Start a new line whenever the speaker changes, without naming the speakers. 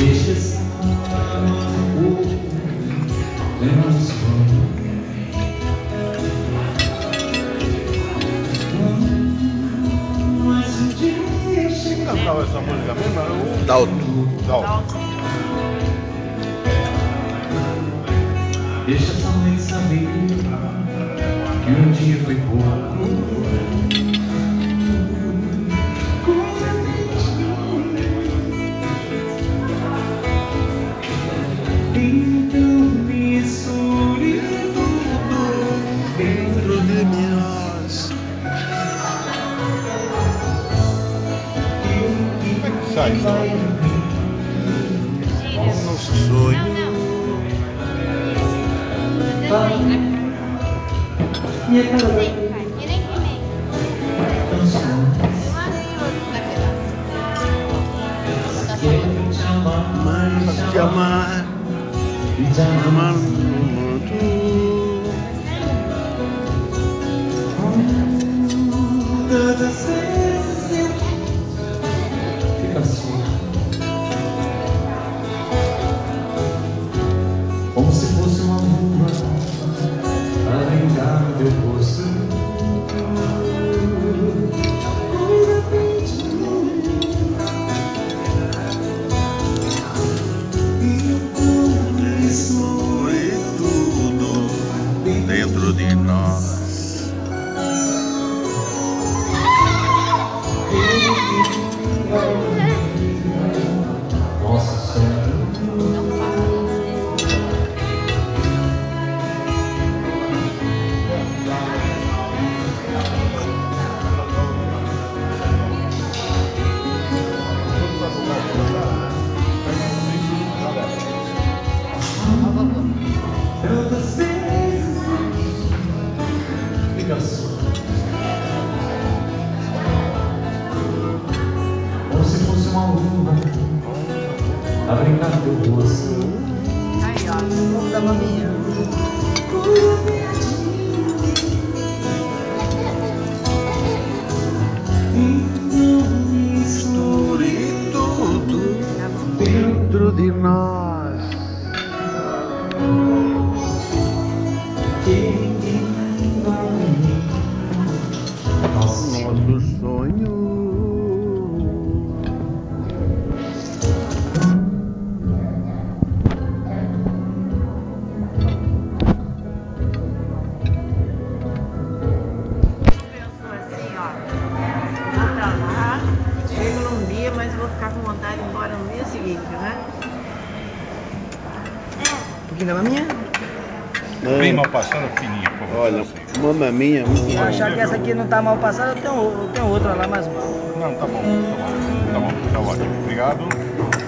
deixas o lençol. Essa música mesmo? O
Deixa somente saber que um dia foi
bom. Que sai isso?
Nosso sonho.
Minha cara
Mas te amar. Aman dentro de
uma lua a brincar teu rosto.
Aí, ó, o da maminha. Ficar com vontade de ir embora no dia seguinte, né? Um pouquinho da maminha?
Bem mal passada, fininha, por favor.
Olha, uma maminha muito
Se achar que essa aqui não tá mal passada, eu tenho, eu tenho outra lá mais mal.
Não, tá bom, tá bom. Tá bom, tá ótimo. Obrigado.